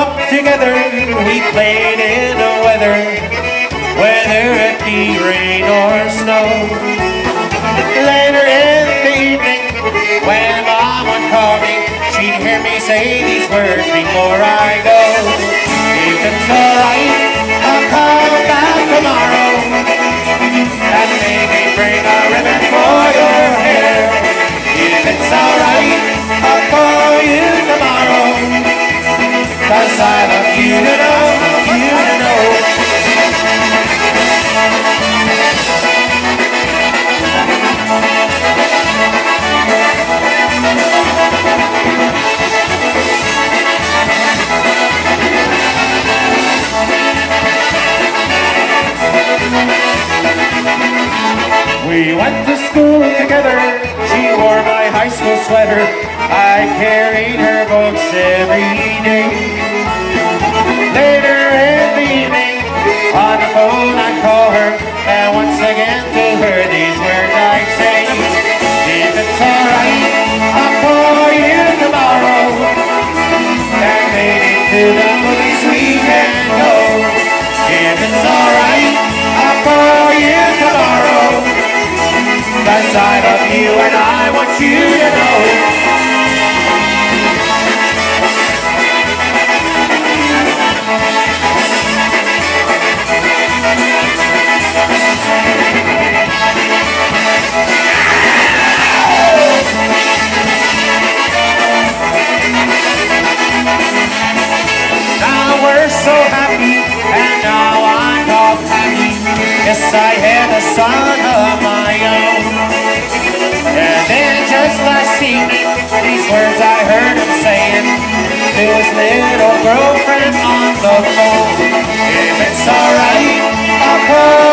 up together, we played in the weather, whether it be rain or snow. Later in the evening, when Mom would call me, she'd hear me say these words before I go. If it's alright, I'll come back tomorrow, We went to school together. She wore my high school sweater. I carried her books every day. Later Cause I love you and I want you to know. Now we're so happy and now I'm all happy. Yes, I had a son of my own just last evening These words I heard him saying. To his little girlfriend on the phone. If it's alright, I'll tomorrow